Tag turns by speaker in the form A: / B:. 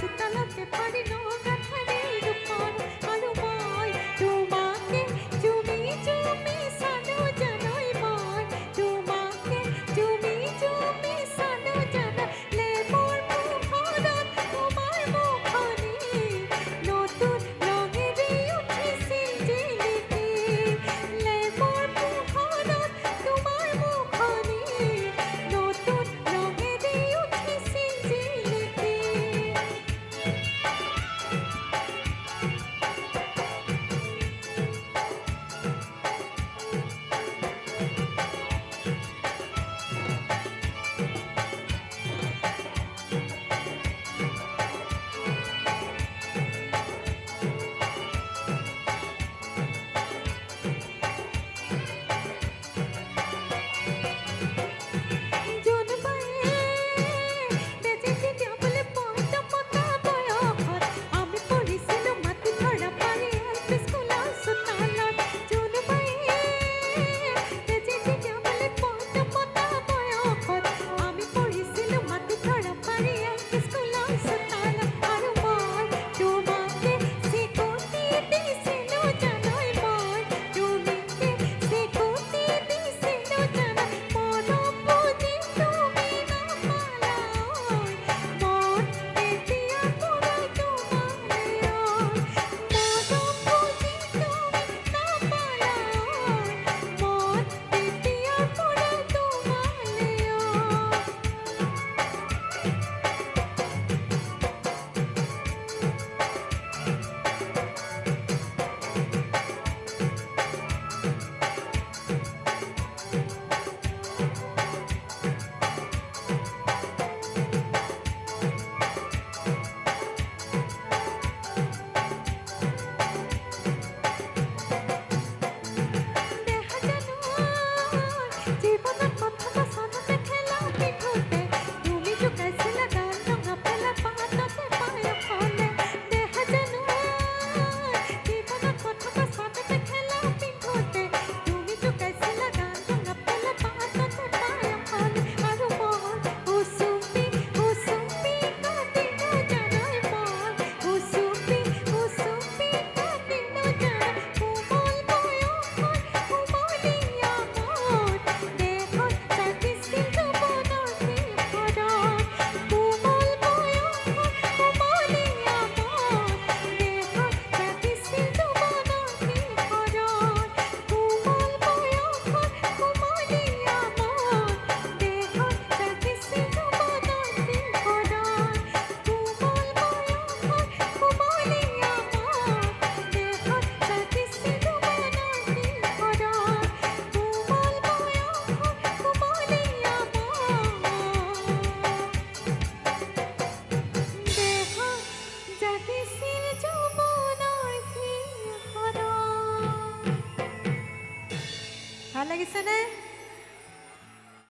A: సుతలొట్టి పడినోడు Listen it.